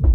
Christ.